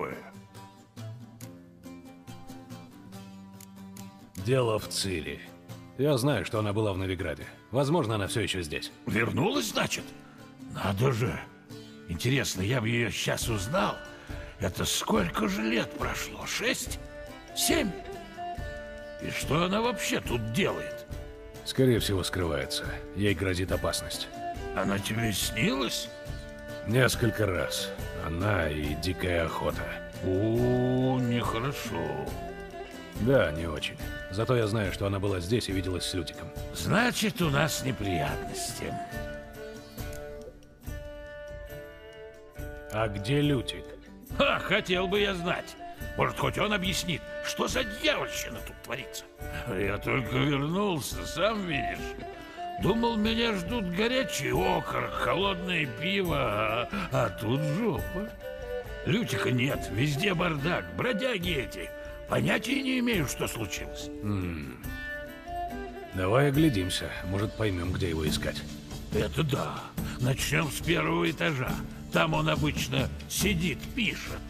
такое? Дело в Цири. Я знаю, что она была в Новиграде. Возможно, она все еще здесь. Вернулась, значит? Надо же. Интересно, я бы ее сейчас узнал. Это сколько же лет прошло? Шесть? Семь? И что она вообще тут делает? Скорее всего, скрывается. Ей грозит опасность. Она тебе снилась? Несколько раз. Она и дикая охота. О, нехорошо. Да, не очень. Зато я знаю, что она была здесь и виделась с Лютиком. Значит, у нас неприятности. А где Лютик? Ха, хотел бы я знать. Может, хоть он объяснит, что за дьявольщина тут творится. Я только вернулся, сам видишь. Думал, меня ждут горячий окорок, холодное пиво, а, а тут жопа. Лютика нет, везде бардак, бродяги эти. Понятия не имею, что случилось. Давай оглядимся. Может, поймем, где его искать. Это да. Начнем с первого этажа. Там он обычно сидит, пишет.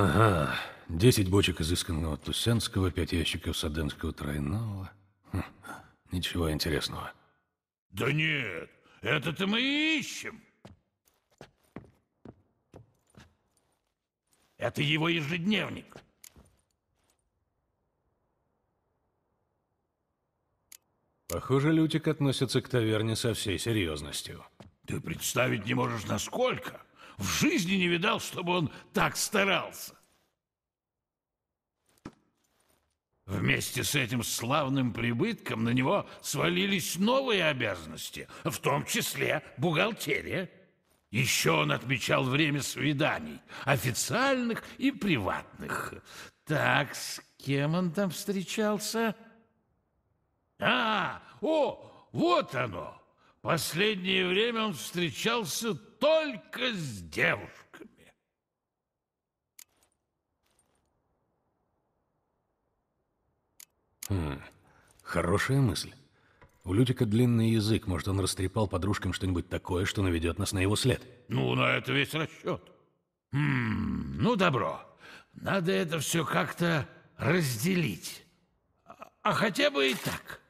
Ага. 10 бочек изысканного тусянского, 5 ящиков саденского тройного. Хм, ничего интересного. Да нет, это-то мы и ищем. Это его ежедневник. Похоже, Лютик относится к таверне со всей серьезностью. Ты представить не можешь, насколько. В жизни не видал, чтобы он так старался. Вместе с этим славным прибытком на него свалились новые обязанности, в том числе бухгалтерия. Еще он отмечал время свиданий, официальных и приватных. Так, с кем он там встречался? А, о, вот оно! Последнее время он встречался только с девушками. Хорошая мысль. У Лютика длинный язык, может, он растрепал подружкам что-нибудь такое, что наведет нас на его след. Ну, на это весь расчет. Хм, ну, добро. Надо это все как-то разделить. А- А хотя бы и так.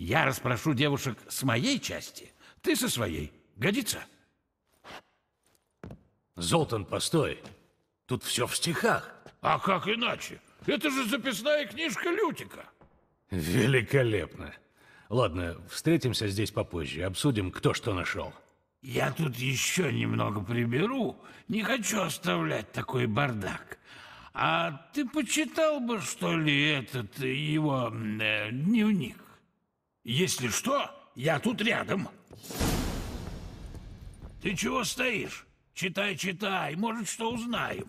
Я расспрошу девушек с моей части, ты со своей. Годится? Золтан, постой. Тут все в стихах. А как иначе? Это же записная книжка Лютика. Великолепно. Ладно, встретимся здесь попозже, обсудим, кто что нашел. Я тут еще немного приберу. Не хочу оставлять такой бардак. А ты почитал бы, что ли, этот его э, дневник? Если что, я тут рядом. Ты чего стоишь? Читай, читай, может, что узнаем.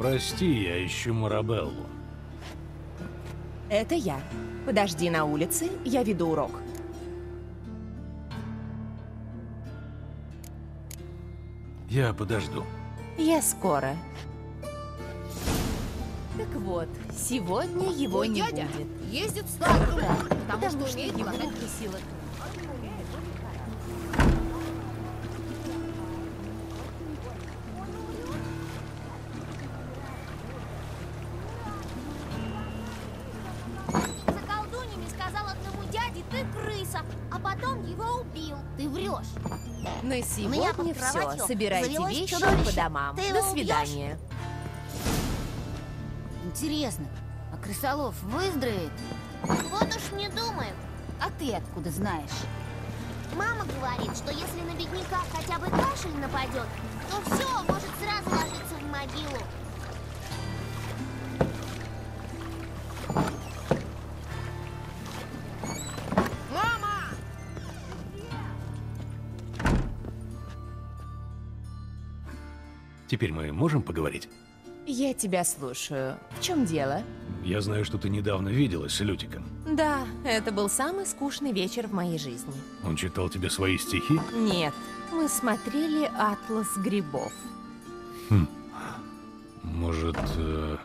Прости, я ищу Марабеллу. Это я. Подожди на улице, я веду урок. Я подожду. Я скоро. Так вот, сегодня его Мой не дядя будет. ездит с потому, Потому что что умеет руки силы. На сегодня все. Собирайте вещи чудовище. по домам. Ты До его убьешь? свидания. Интересно, а крысолов выздоровеет? Вот уж не думаю. А ты откуда знаешь? Мама говорит, что если на бедняка хотя бы кашель нападет, то все, может сразу ложиться в могилу. Теперь мы можем поговорить? Я тебя слушаю. В чем дело? Я знаю, что ты недавно виделась с Лютиком. Да, это был самый скучный вечер в моей жизни. Он читал тебе свои стихи? Нет, мы смотрели «Атлас грибов». Может, э,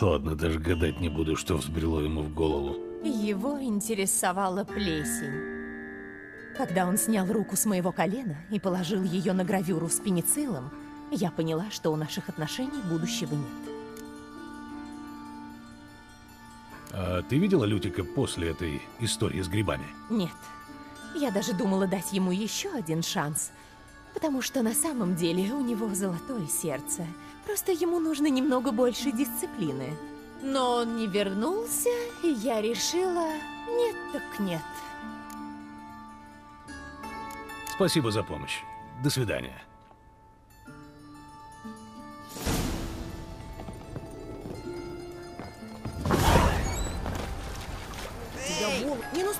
ладно, даже гадать не буду, что взбрело ему в голову. Его интересовала плесень. Когда он снял руку с моего колена и положил ее на гравюру с пенициллом, я поняла, что у наших отношений будущего нет. А ты видела Лютика после этой истории с грибами? Нет. Я даже думала дать ему еще один шанс. Потому что на самом деле у него золотое сердце. Просто ему нужно немного больше дисциплины. Но он не вернулся, и я решила... Нет так нет. Спасибо за помощь. До свидания.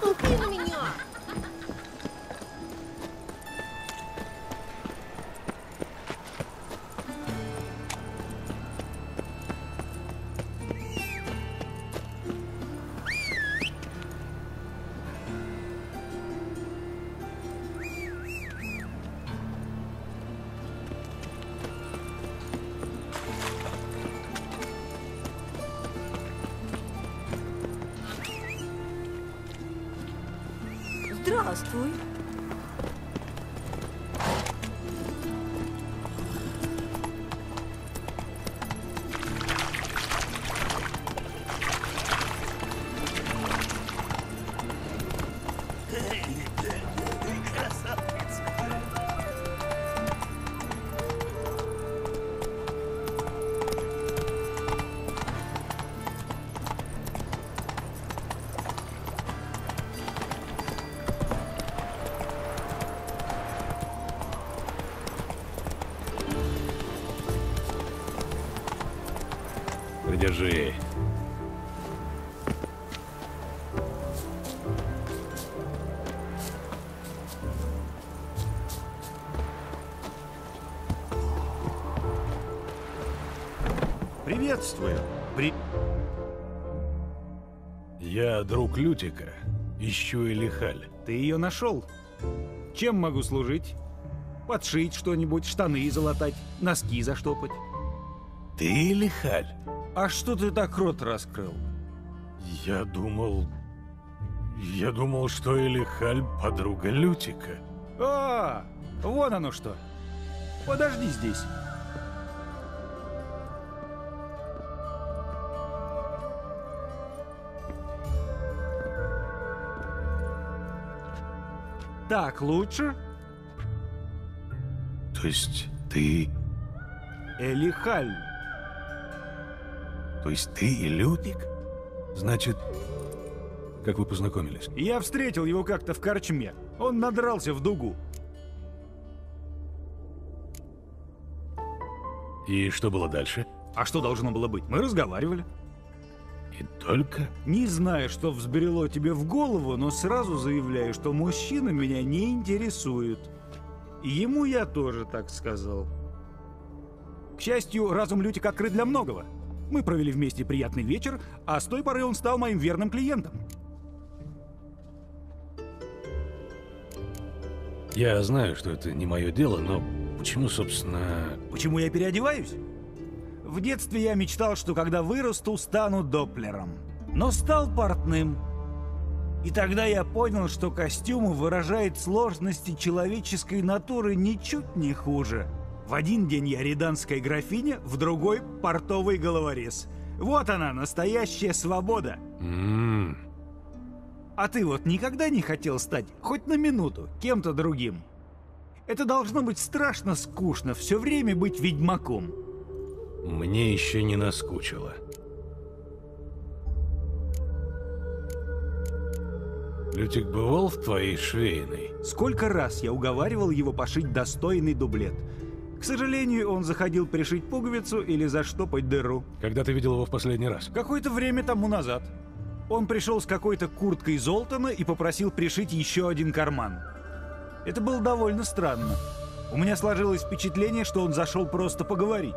Тебя вол... Не Придержи. Приветствую. При... Я друг Лютика. Ищу Элихаль. Ты ее нашел? Чем могу служить? Подшить что-нибудь, штаны залатать, носки заштопать. Ты Элихаль? А что ты так рот раскрыл? Я думал... Я думал, что Элихаль подруга Лютика. А, вон оно что. Подожди здесь. Так лучше? То есть ты... Элихаль. То есть ты и Лютик? Значит, как вы познакомились? Я встретил его как-то в корчме. Он надрался в дугу. И что было дальше? А что должно было быть? Мы разговаривали. И только... Не знаю, что взбрело тебе в голову, но сразу заявляю, что мужчины меня не интересуют. И ему я тоже так сказал. К счастью, разум Лютика открыт для многого. Мы провели вместе приятный вечер, а с той поры он стал моим верным клиентом. Я знаю, что это не мое дело, но почему, собственно... Почему я переодеваюсь? В детстве я мечтал, что когда вырасту, стану доплером. Но стал портным. И тогда я понял, что костюмы выражают сложности человеческой натуры ничуть не хуже. В один день я риданская графиня, в другой — портовый головорез. Вот она, настоящая свобода. М-м, А ты вот никогда не хотел стать, хоть на минуту, кем-то другим? Это должно быть страшно скучно, все время быть ведьмаком. мне еще не наскучило. Лютик бывал в твоей швейной? Сколько раз я уговаривал его пошить достойный дублет. К сожалению, он заходил пришить пуговицу или заштопать дыру. Когда ты видел его в последний раз? Какое-то время тому назад. Он пришел с какой-то курткой Золтана и попросил пришить еще один карман. Это было довольно странно. У меня сложилось впечатление, что он зашел просто поговорить.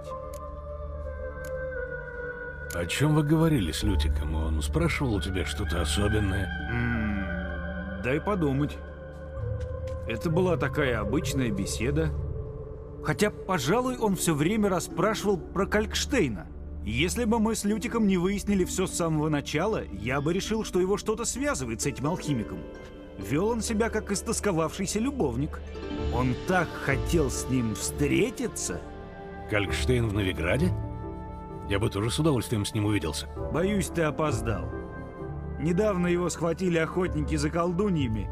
О чем вы говорили с Лютиком? Он спрашивал у тебя что-то особенное? М, Дай подумать. Это была такая обычная беседа. Хотя, пожалуй, он все время расспрашивал про Калькштейна. Если бы мы с Лютиком не выяснили все с самого начала, я бы решил, что его что-то связывает с этим алхимиком. Вел он себя как истосковавшийся любовник. Он так хотел с ним встретиться. Калькштейн в Новиграде? Я бы тоже с удовольствием с ним увиделся. Боюсь, ты опоздал. Недавно его схватили охотники за колдуньями,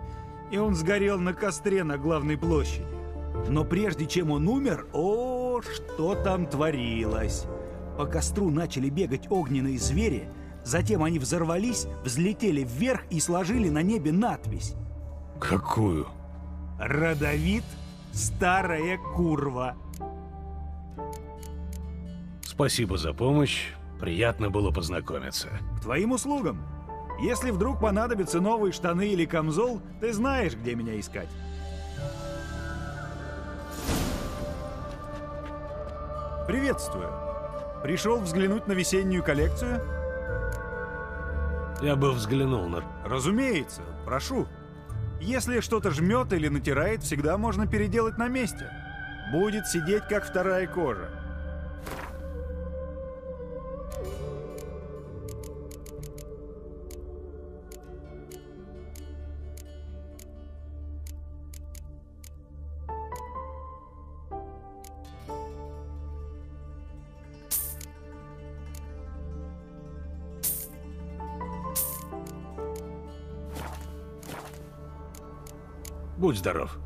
и он сгорел на костре на главной площади. Но прежде чем он умер, о, что там творилось! По костру начали бегать огненные звери, затем они взорвались, взлетели вверх и сложили на небе надпись Какую? «Родовит старая курва». Спасибо за помощь. Приятно было познакомиться. К твоим услугам. Если вдруг понадобятся новые штаны или камзол, ты знаешь, где меня искать. Приветствую. Пришел взглянуть на весеннюю коллекцию? Я бы взглянул на... Разумеется, прошу. Если что-то жмет или натирает, всегда можно переделать на месте. Будет сидеть, как вторая кожа. Будь здоров.